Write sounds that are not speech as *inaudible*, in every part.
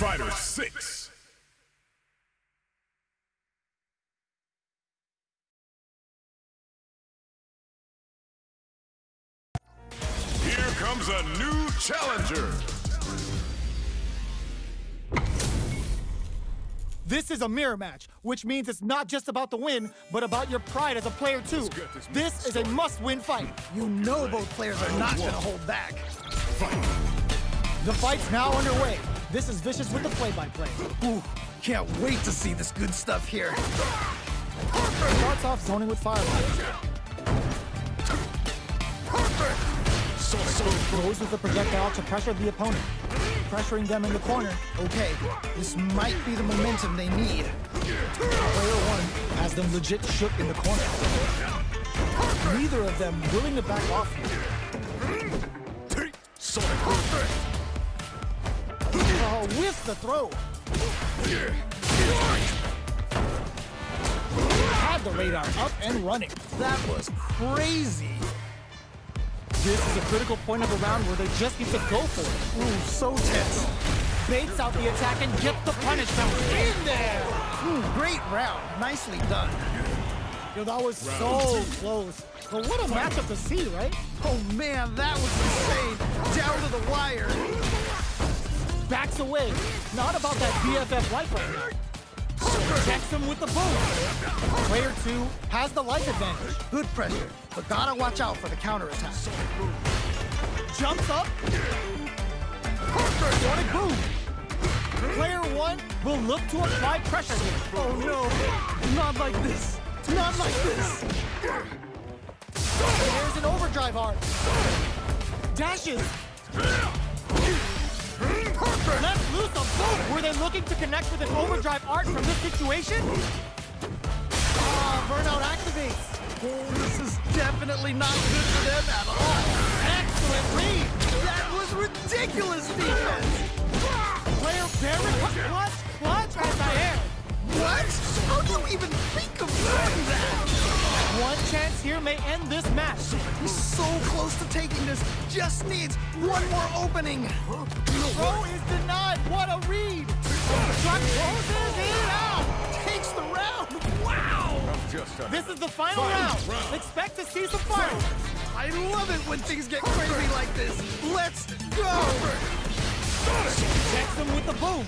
Fighter 6. Here comes a new challenger. This is a mirror match, which means it's not just about the win, but about your pride as a player too. this This is a must-win fight. You know both players are not gonna hold back. The fight's now underway. This is Vicious with the play-by-play. Ooh, can't wait to see this good stuff here. Starts off zoning with Firefly. Goes with the projectile to pressure the opponent, pressuring them in the corner. Okay, this might be the momentum they need. Player one has them legit shook in the corner. Neither of them willing to back off here. Oh, with the throw. Had the radar up and running. That was crazy. This is a critical point of the round where they just need to go for it. Ooh, so tense. Baits out the attack and gets the punishment. In there! Ooh, great round. Nicely done. Yo, that was so close. But what a matchup to see, right? Oh man, that was insane. Down to the wire. Backs away. Not about that BFF life right. Checks him with the boom. Player two has the life advantage. Good pressure, but gotta watch out for the counterattack. Jumps up. Sonic boom. Player one will look to apply pressure here. Oh no, not like this. Not like this. There's an overdrive art. Dashes. Loose a. Were they looking to connect with an overdrive art from this situation? Ah, burnout activates. Oh, this is definitely not good for them at all. Excellent read. That was ridiculous defense. Player Barrett clutch, clutch as I am. What? How do you even think of doing that? One chance here may end this match. He's so close to taking this. Just needs one more opening. Throw is denied. What a read. Truck closes it out. Takes the round. Wow. This is the final round. Expect to see some fireworks. I love it when things get crazy like this. Let's go. Checks him with the boom.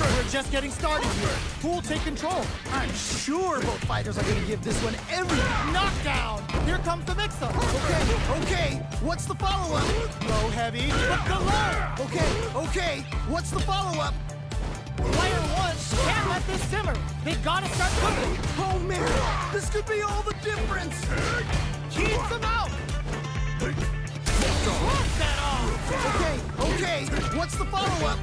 We're just getting started here. Who will take control? I'm sure both fighters are gonna give this one every Knockdown. Here comes the mix-up. Okay, okay. What's the follow-up? Low heavy, but the low. Okay, okay. What's the follow-up? Player one can't let this simmer. They gotta start cooking. Oh man, this could be all the difference. Keeps them out. Okay, okay. What's the follow-up?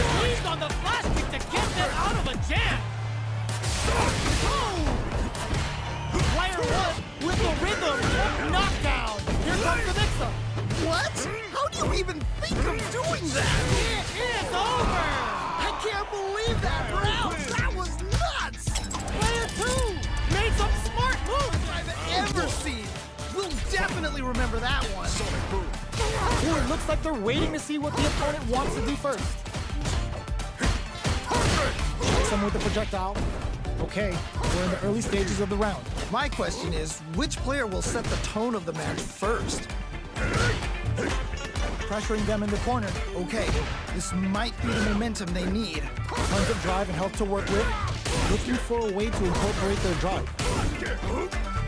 He's on the plastic to get them out of a jam. Boom! Player one with the rhythm knockdown. Here comes the mix-up. What? How do you even think of doing that? It is over. I can't believe that round. That was nuts. Player two made some smart moves. I've ever seen. We'll definitely remember that one. Ooh, it looks like they're waiting to see what the opponent wants to do first. Some with the projectile. Okay, we're in the early stages of the round. My question is, which player will set the tone of the match first? Pressuring them in the corner. Okay, this might be the momentum they need. Tons of drive and help to work with. Looking for a way to incorporate their drive.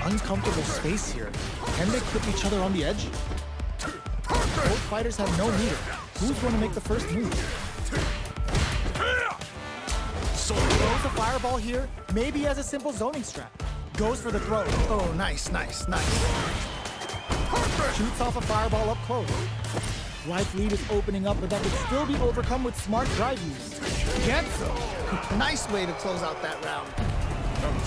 Uncomfortable space here. Can they clip each other on the edge? Both fighters have no meter. Who's going to make the first move? A fireball here, maybe as a simple zoning strat. Goes for the throw. Oh, nice, nice, nice. Shoots off a fireball up close. Life lead is opening up, but that could still be overcome with smart drive use. Gets *laughs* him. Nice way to close out that round.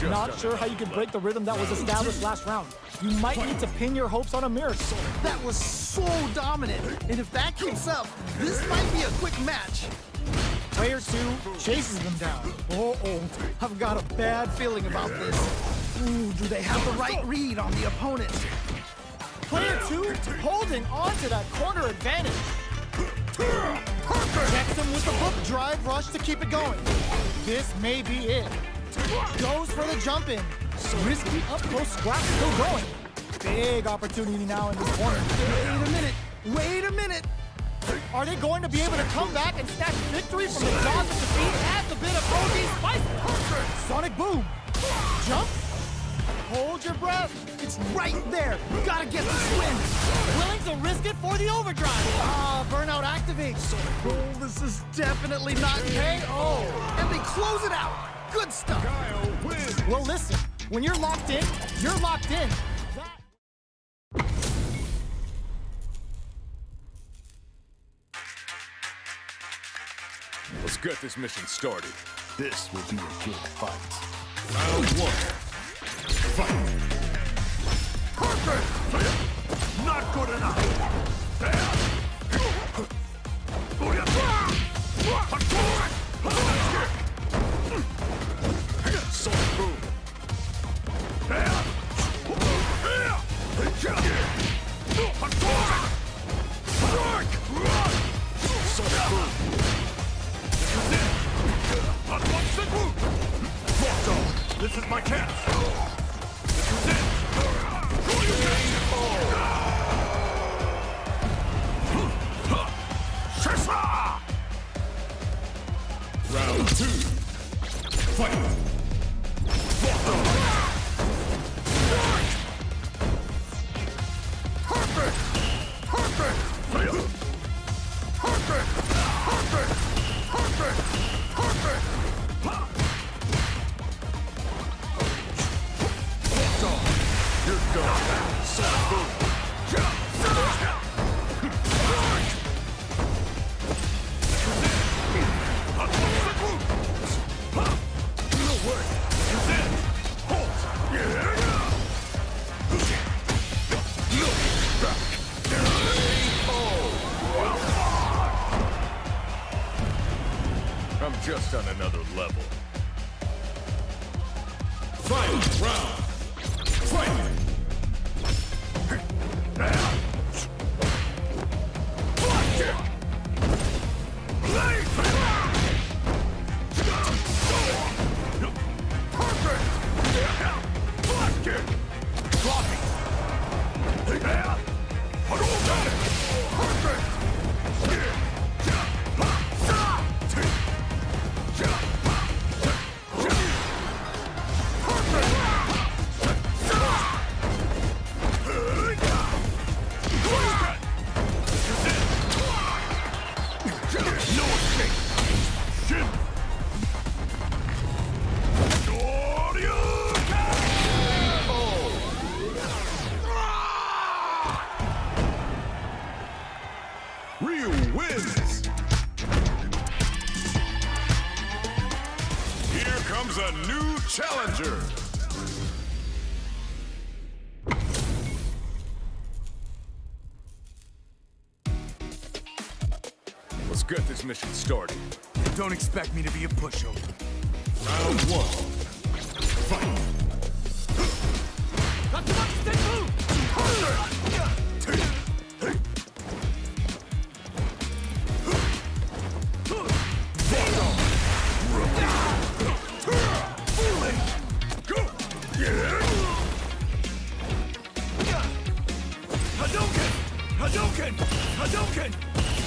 Not sure how you can break the rhythm that was established last round. You might need to pin your hopes on a miracle. That was so dominant. And if that keeps up, this might be a quick match. Player two chases them down. Oh, oh, I've got a bad feeling about this. Ooh, do they have the right read on the opponent? Player two holding on to that corner advantage. Checks him with the book drive rush to keep it going. This may be it. Goes for the jump in. Risky up close scrap still going. Big opportunity now in this corner. Wait a minute. Wait a minute. Are they going to be able to come back and snatch victory from the jaws of defeat? Adds a bit of OG spice. Sonic boom. Jump. Hold your breath. It's right there. You gotta get this win. Willing to risk it for the overdrive. Ah, burnout activates. Oh, this is definitely not KO. And they close it out. Good stuff. Guile wins. Well, listen. When you're locked in, you're locked in. Get this mission started. This will be a good fight. Round one. Fight. Perfect! Not good enough. Let's get this mission started. Don't expect me to be a pushover. Round one. Fight! Not too much. Hadouken! Hadouken! Hadouken!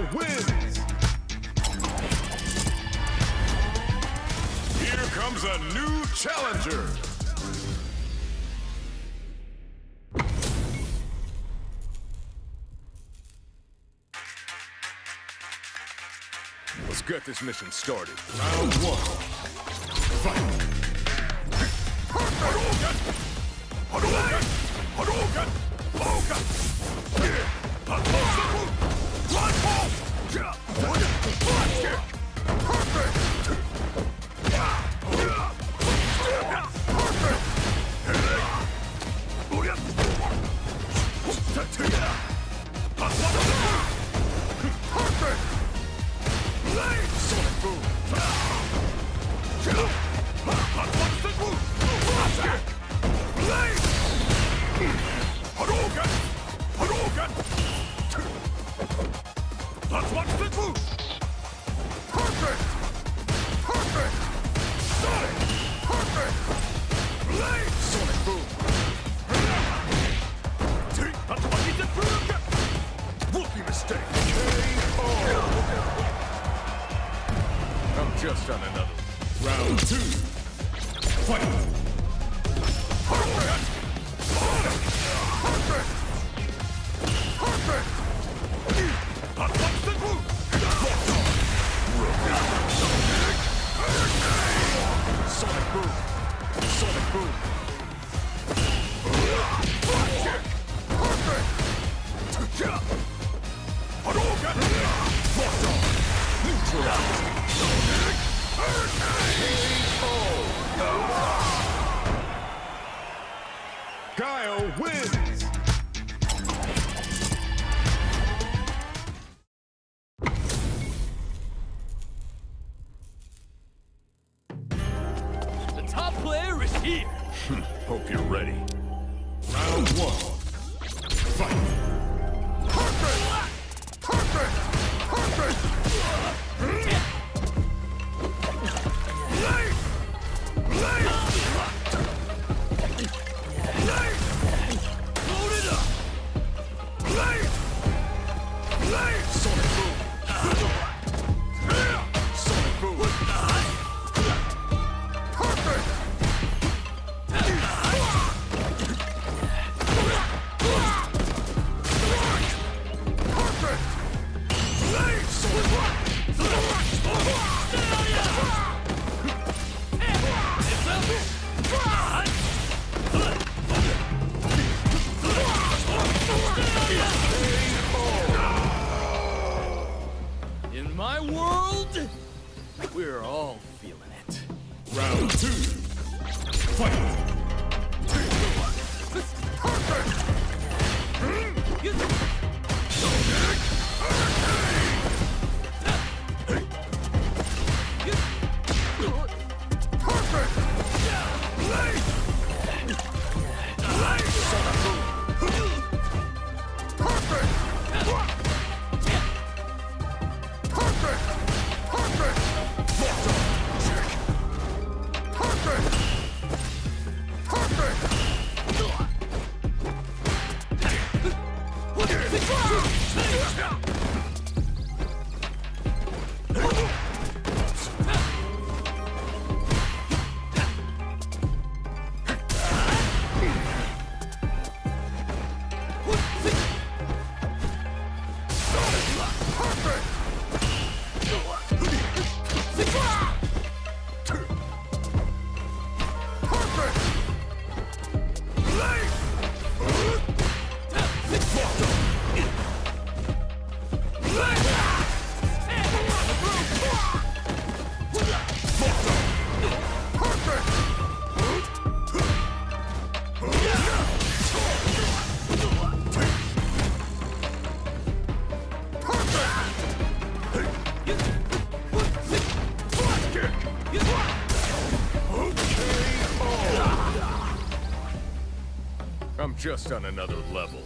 Guile wins. Here comes a new challenger. Let's get this mission started. Round one. Fight. Hadouken! Hadouken! Hadouken! Hadouken! That's what's the move! Perfect! Perfect! Sonic! Perfect! Blade! Sonic boom! That's what he did for you! Rookie mistake! KO! I'm just on another. Round two. Fight! You're ready. Round one. Fight! Perfect! Perfect! Perfect! Blade! Load it up. Blade! Blade! We're all feeling it. Round two. Just on another level.